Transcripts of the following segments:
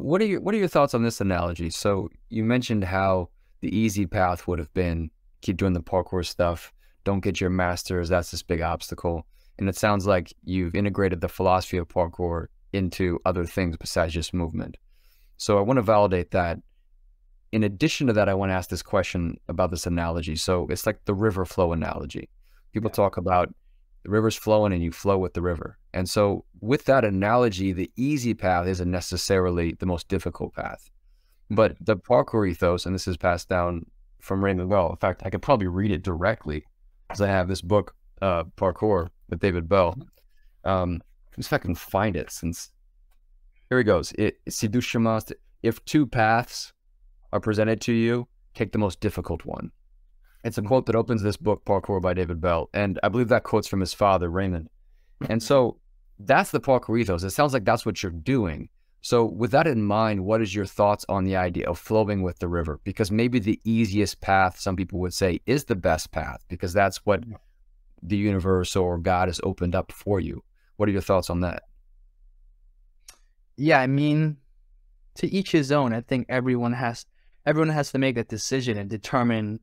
what are your what are your thoughts on this analogy? So you mentioned how the easy path would have been keep doing the parkour stuff, don't get your masters, that's this big obstacle. And it sounds like you've integrated the philosophy of parkour into other things besides just movement. So I want to validate that. In addition to that, I want to ask this question about this analogy. So it's like the river flow analogy. People yeah. talk about the river's flowing and you flow with the river. And so with that analogy, the easy path isn't necessarily the most difficult path. But the parkour ethos, and this is passed down from Raymond Belle. In fact, I could probably read it directly because I have this book, uh, Parkour with David Belle. Um, if I can find it since here he goes. It, if two paths are presented to you, take the most difficult one. It's a mm-hmm. quote that opens this book, Parkour by David Belle. And I believe that quote's from his father, Raymond. And so that's the parkour ethos. It sounds like that's what you're doing. So, with that in mind, what is your thoughts on the idea of flowing with the river? Because maybe the easiest path, some people would say, is the best path because that's what the universe or God has opened up for you. What are your thoughts on that? Yeah, I mean, to each his own. I think everyone has everyone has to make that decision and determine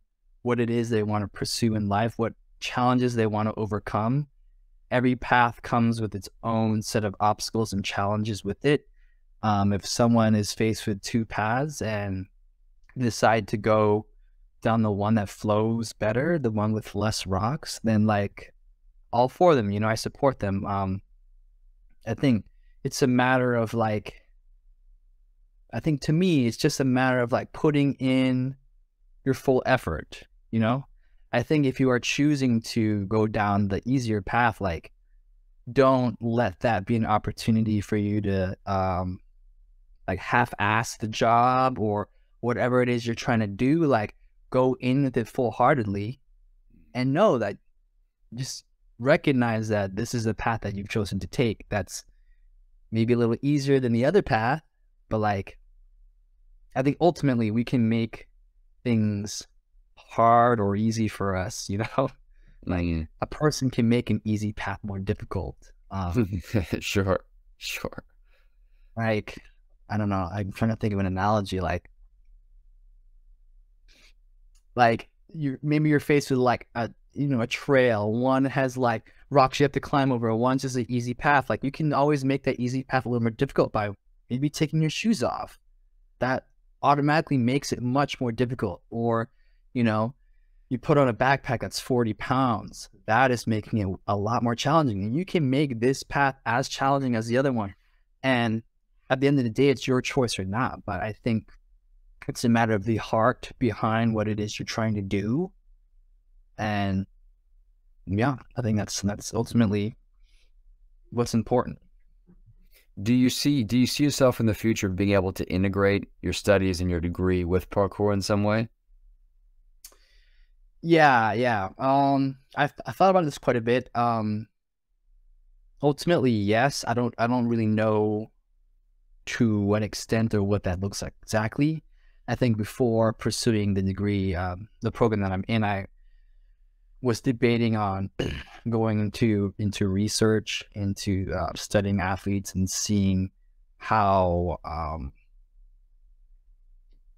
what it is they want to pursue in life, what challenges they want to overcome. Every path comes with its own set of obstacles and challenges with it um, if someone is faced with two paths and decide to go down the one that flows better, the one with less rocks, then like all for them, you know, I support them. Um, I think it's a matter of like, I think to me, it's just a matter of like putting in your full effort, you know? I think if you are choosing to go down the easier path, like, don't let that be an opportunity for you to um, like half-ass the job or whatever it is you're trying to do like go in with it full-heartedly and know that just recognize that this is the path that you've chosen to take that's maybe a little easier than the other path but like i think ultimately we can make things hard or easy for us you know like mm. a person can make an easy path more difficult um, sure sure like I don't know. I'm trying to think of an analogy like like you maybe you're faced with like a you know a trail. One has like rocks you have to climb over. One's just an easy path. Like you can always make that easy path a little more difficult by maybe taking your shoes off. That automatically makes it much more difficult. Or you know you put on a backpack that's 40 pounds. That is making it a lot more challenging. And you can make this path as challenging as the other one. And at the end of the day, it's your choice or not. But I think it's a matter of the heart behind what it is you're trying to do. And yeah, I think that's that's ultimately what's important. Do you see do you see yourself in the future being able to integrate your studies and your degree with parkour in some way? Yeah, yeah. Um, I I thought about this quite a bit. Um, ultimately, yes. I don't I don't really know to what extent or what that looks like exactly. I think before pursuing the degree, um, the program that I'm in, I was debating on going into into research, into uh, studying athletes and seeing how um,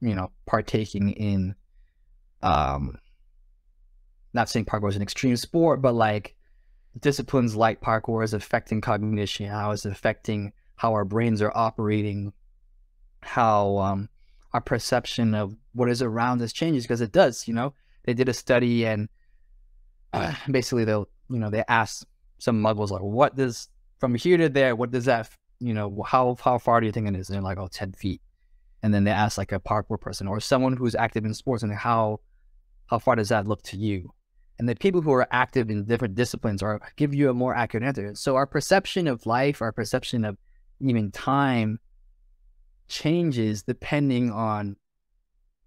you know partaking in um, not saying parkour is an extreme sport, but like disciplines like parkour is affecting cognition, how is affecting how our brains are operating, how um, our perception of what is around us changes because it does. You know, they did a study and uh, basically they'll you know they asked some muggles like, what does from here to there, what does that you know how how far do you think it is? And they're like, oh, 10 feet. And then they ask like a parkour person or someone who's active in sports and how how far does that look to you? And the people who are active in different disciplines are give you a more accurate answer. So our perception of life, our perception of even time changes depending on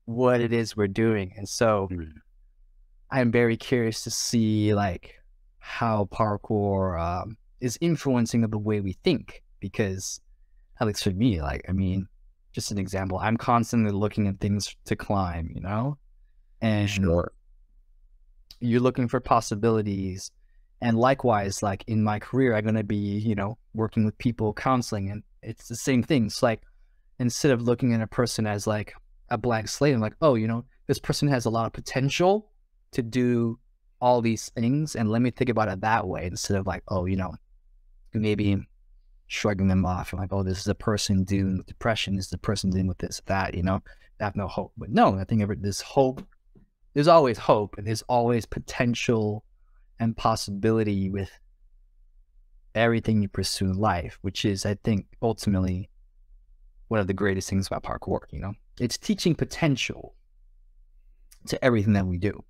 what it is we're doing. And so mm-hmm. I'm very curious to see like how parkour um, is influencing the way we think because at least for me, like, I mean, just an example, I'm constantly looking at things to climb, you know? And sure. You're looking for possibilities and likewise, like in my career, I'm going to be, you know, working with people, counseling, and it's the same thing. It's like instead of looking at a person as like a blank slate, I'm like, oh, you know, this person has a lot of potential to do all these things. And let me think about it that way instead of like, oh, you know, maybe shrugging them off. I'm like, oh, this is a person dealing with depression. This is a person dealing with this, that, you know, they have no hope. But no, I think ever this hope, there's always hope and there's always potential and possibility with everything you pursue in life, which is, I think, ultimately one of the greatest things about parkour, you know? It's teaching potential to everything that we do.